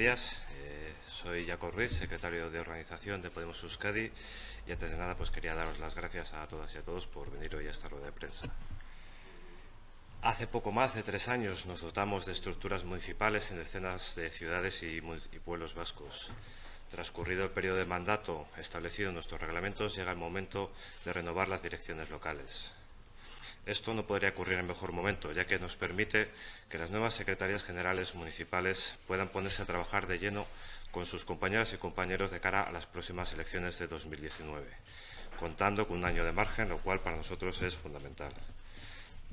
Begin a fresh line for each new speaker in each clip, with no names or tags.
días. Eh, soy Jacob Ruiz, secretario de organización de Podemos Euskadi y antes de nada pues quería daros las gracias a todas y a todos por venir hoy a esta rueda de prensa. Hace poco más de tres años nos dotamos de estructuras municipales en decenas de ciudades y, y pueblos vascos. Transcurrido el periodo de mandato establecido en nuestros reglamentos, llega el momento de renovar las direcciones locales. Esto no podría ocurrir en mejor momento, ya que nos permite que las nuevas secretarías generales municipales puedan ponerse a trabajar de lleno con sus compañeras y compañeros de cara a las próximas elecciones de 2019, contando con un año de margen, lo cual para nosotros es fundamental.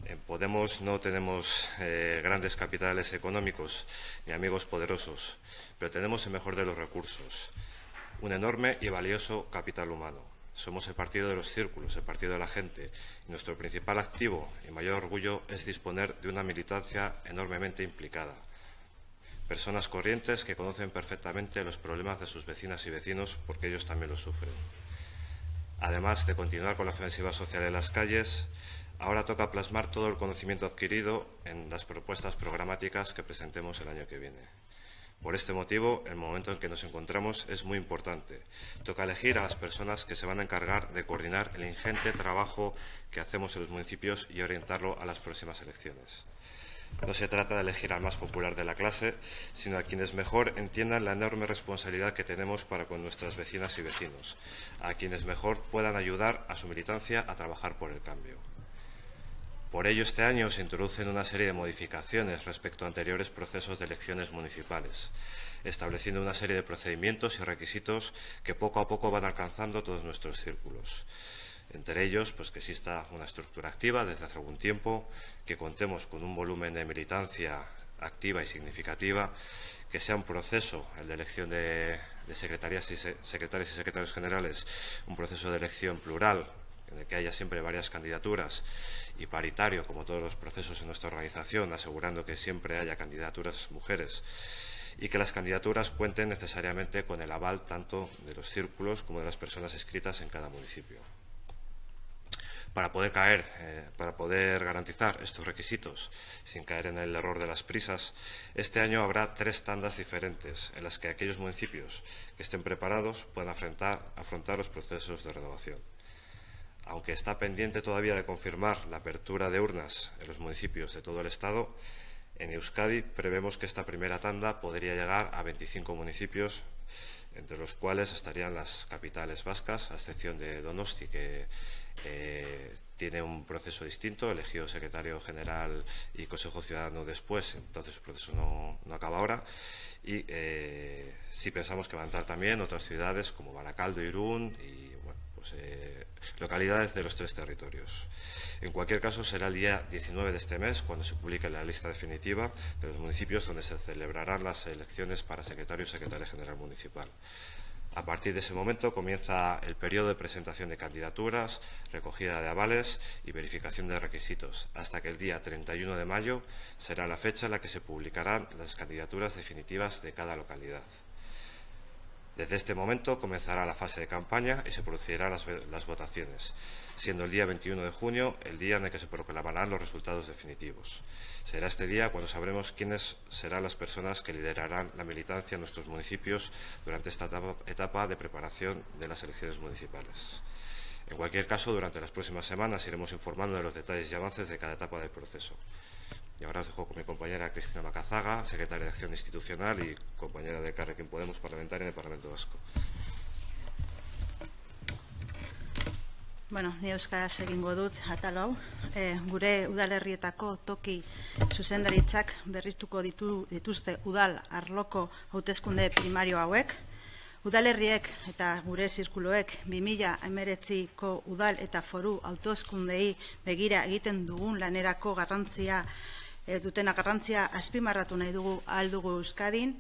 En Podemos no tenemos eh, grandes capitales económicos ni amigos poderosos, pero tenemos el mejor de los recursos, un enorme y valioso capital humano. Somos el partido de los círculos, el partido de la gente, nuestro principal activo y mayor orgullo es disponer de una militancia enormemente implicada. Personas corrientes que conocen perfectamente los problemas de sus vecinas y vecinos porque ellos también los sufren. Además de continuar con la ofensiva social en las calles, ahora toca plasmar todo el conocimiento adquirido en las propuestas programáticas que presentemos el año que viene. Por este motivo, el momento en que nos encontramos es muy importante. Toca elegir a las personas que se van a encargar de coordinar el ingente trabajo que hacemos en los municipios y orientarlo a las próximas elecciones. No se trata de elegir al más popular de la clase, sino a quienes mejor entiendan la enorme responsabilidad que tenemos para con nuestras vecinas y vecinos, a quienes mejor puedan ayudar a su militancia a trabajar por el cambio. Por ello, este año se introducen una serie de modificaciones respecto a anteriores procesos de elecciones municipales, estableciendo una serie de procedimientos y requisitos que poco a poco van alcanzando todos nuestros círculos. Entre ellos, pues que exista una estructura activa desde hace algún tiempo, que contemos con un volumen de militancia activa y significativa, que sea un proceso, el de elección de, secretarias y secretarias y secretarios generales, un proceso de elección plural, en el que haya siempre varias candidaturas y paritario, como todos los procesos en nuestra organización, asegurando que siempre haya candidaturas mujeres y que las candidaturas cuenten necesariamente con el aval tanto de los círculos como de las personas inscritas en cada municipio. Para poder caer, eh, para poder garantizar estos requisitos sin caer en el error de las prisas, este año habrá tres tandas diferentes en las que aquellos municipios que estén preparados puedan afrontar los procesos de renovación aunque está pendiente todavía de confirmar la apertura de urnas en los municipios de todo el Estado, en Euskadi prevemos que esta primera tanda podría llegar a 25 municipios, entre los cuales estarían las capitales vascas, a excepción de Donosti, que eh, tiene un proceso distinto, elegido secretario general y Consejo Ciudadano después, entonces su proceso no, acaba ahora. Y eh, sí pensamos que van a entrar también otras ciudades como Baracaldo, Irún y pues, eh, localidades de los tres territorios. En cualquier caso, será el día 19 de este mes cuando se publique la lista definitiva de los municipios donde se celebrarán las elecciones para secretario y secretaria general municipal. A partir de ese momento comienza el periodo de presentación de candidaturas, recogida de avales y verificación de requisitos, hasta que el día 31 de mayo será la fecha en la que se publicarán las candidaturas definitivas de cada localidad. Desde este momento comenzará la fase de campaña y se producirán las, votaciones, siendo el día 21 de junio el día en el que se proclamarán los resultados definitivos. Será este día cuando sabremos quiénes serán las personas que liderarán la militancia en nuestros municipios durante esta etapa de preparación de las elecciones municipales. En cualquier caso, durante las próximas semanas iremos informando de los detalles y avances de cada etapa del proceso. Y ahora os dejo con mi compañera Cristina Macazaga, secretaria de Acción Institucional y compañera de Carrequín Podemos, parlamentaria en el Parlamento Vasco.
Bueno, ni euskaraz egingo dut atal hau. E, gure udalerrietako toki zuzendaritzak berriztuko ditu, dituzte udal arloko hautezkunde primario hauek. Udalerriek eta gure zirkuloek 2000 emeretziko udal eta foru hautezkundei begira egiten dugun lanerako garrantzia e, dutena garrantzia azpimarratu nahi dugu aldugu Euskadin,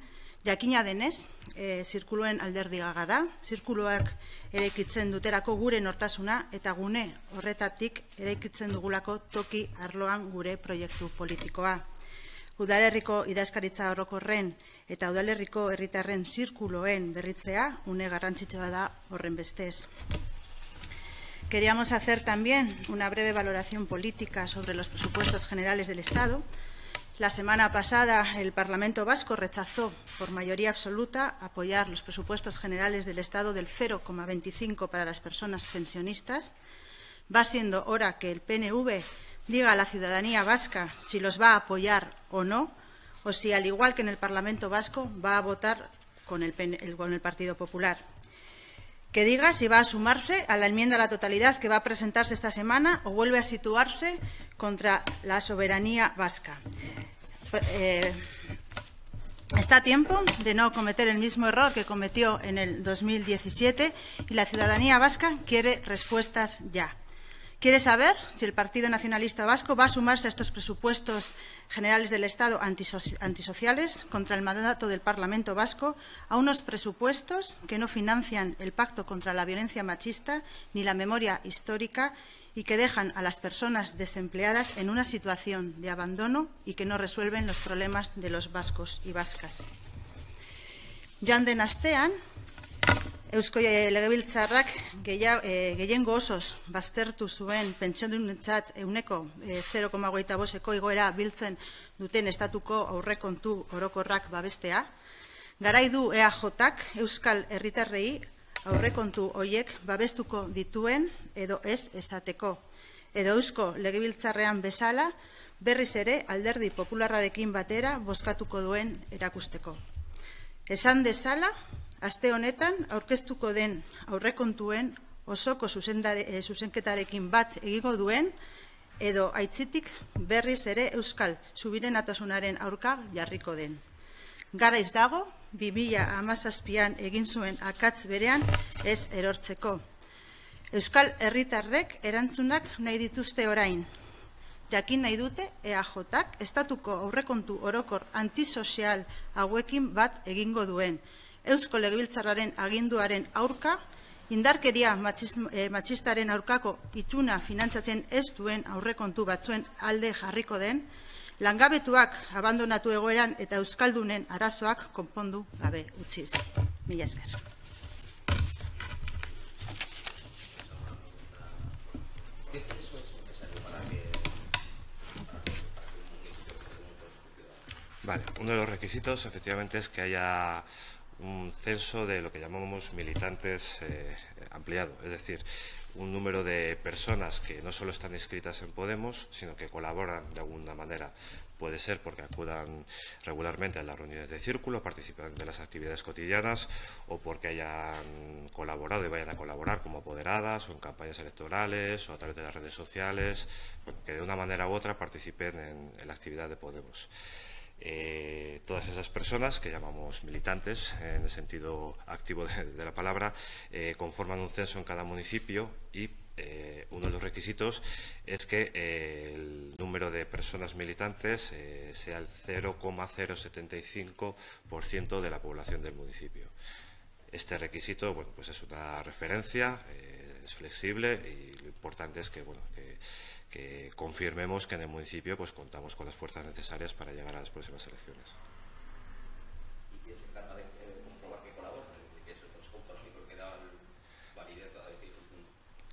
jakina denez, e, zirkuluen alderdi gara, zirkuloak eraikitzen duterako gure nortasuna eta gune horretatik eraikitzen dugulako toki arloan gure proiektu politikoa. Udalerriko idazkaritza horrokorren eta udalerriko herritarren zirkuloen berritzea une garrantzitsua da horren bestez. Queríamos hacer también una breve valoración política sobre los presupuestos generales del Estado. La semana pasada el Parlamento Vasco rechazó por mayoría absoluta apoyar los presupuestos generales del Estado del 0,25 para las personas pensionistas. Va siendo hora que el PNV diga a la ciudadanía vasca si los va a apoyar o no, o si, al igual que en el Parlamento Vasco, va a votar con el, con el Partido Popular. Que diga si va a sumarse a la enmienda a la totalidad que va a presentarse esta semana o vuelve a situarse contra la soberanía vasca. Eh, está a tiempo de no cometer el mismo error que cometió en el 2017 y la ciudadanía vasca quiere respuestas ya. Quiere saber si el Partido Nacionalista Vasco va a sumarse a estos presupuestos generales del Estado antisociales contra el mandato del Parlamento Vasco, a unos presupuestos que no financian el pacto contra la violencia machista ni la memoria histórica y que dejan a las personas desempleadas en una situación de abandono y que no resuelven los problemas de los vascos y vascas. Joan den astean, Eusko Legebiltzarrak eh, gehiengo osos baztertu zuen pentsiodunentzat euneko 0,8 eh, boseko igoera biltzen duten estatuko aurrekontu orokorrak babestea. Garai du EAJak Euskal Herritarrei aurrekontu hoiek babestuko dituen edo ez esateko. Edo Eusko Legebiltzarrean bezala berriz ere alderdi popularrarekin batera bozkatuko duen erakusteko. Esan dezala, Aste honetan, aurkeztuko den aurrekontuen osoko eh, zuzenketarekin bat egigo duen, edo aitzitik berriz ere Euskal Subirenatasunaren aurka jarriko den. Garaiz dago, 2000 amazazpian egin zuen akatz berean ez erortzeko. Euskal herritarrek erantzunak nahi dituzte orain. Jakin nahi dute EAJak estatuko aurrekontu orokor antisozial hauekin bat egingo duen. Eusko Legebiltzarraren aginduaren aurka, indarkeria eh, matxistaren aurkako ituna finantzatzen ez duen aurrekontu batzuen alde jarriko den, langabetuak abandonatu egoeran eta euskaldunen arazoak konpondu gabe utziz. Mila esker.
Vale, uno de los requisitos efectivamente es que haya un censo de lo que llamamos militantes eh, ampliado, es decir, un número de personas que no solo están inscritas en Podemos, sino que colaboran de alguna manera. Puede ser porque acudan regularmente a las reuniones de círculo, participan de las actividades cotidianas o porque hayan colaborado y vayan a colaborar como apoderadas o en campañas electorales o a través de las redes sociales, que de una manera u otra participen en la actividad de Podemos. Eh, todas esas personas, que llamamos militantes en el sentido activo de, la palabra, eh, conforman un censo en cada municipio y eh, uno de los requisitos es que el número de personas militantes sea el 0,075% de la población del municipio. Este requisito bueno, pues es una referencia, es flexible y lo importante es que, bueno, que confirmemos que en el municipio pues contamos con las fuerzas necesarias para llegar a las próximas elecciones. ¿Y quién se encarga de eh, comprobar que colaboran? ¿Que es el Consejo Autonómico el que da validez a decir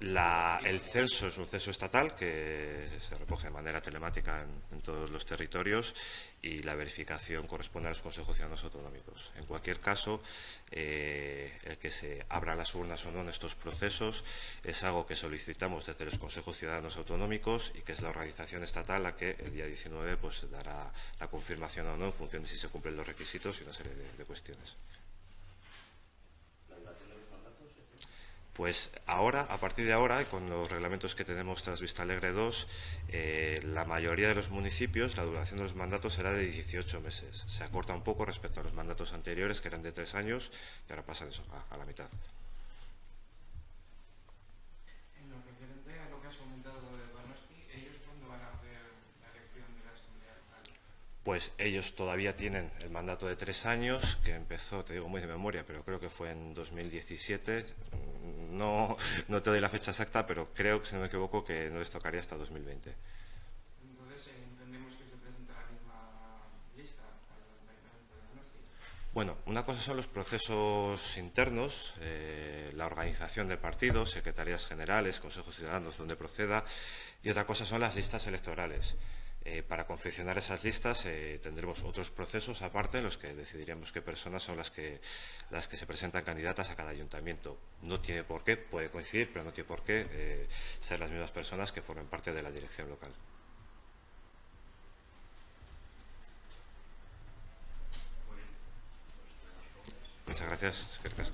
la, el censo es un censo estatal que se recoge de manera telemática en, todos los territorios y la verificación corresponde a los consejos ciudadanos autonómicos. En cualquier caso, eh, el que se abran las urnas o no en estos procesos es algo que solicitamos desde los consejos ciudadanos autonómicos y que es la organización estatal la que el día 19 pues, dará la confirmación o no en función de si se cumplen los requisitos y una serie de cuestiones. Pues ahora, a partir de ahora, con los reglamentos que tenemos tras Vista Alegre 2, eh, la mayoría de los municipios, la duración de los mandatos será de 18 meses. Se acorta un poco respecto a los mandatos anteriores, que eran de tres años, y ahora pasan eso, a, a la mitad. pues ellos todavía tienen el mandato de tres años, que empezó, te digo muy de memoria, pero creo que fue en 2017. No, no te doy la fecha exacta, pero creo que, si no me equivoco, que no les tocaría hasta 2020. Entonces, entendemos que se presenta la misma lista bueno, una cosa son los procesos internos, eh, la organización del partido, secretarías generales, consejos ciudadanos, donde proceda, y otra cosa son las listas electorales. Eh, para confeccionar esas listas eh, tendremos otros procesos aparte en los que decidiremos qué personas son las que, las que se presentan candidatas a cada ayuntamiento. No tiene por qué, puede coincidir, pero no tiene por qué eh, ser las mismas personas que formen parte de la dirección local. Muchas gracias. Es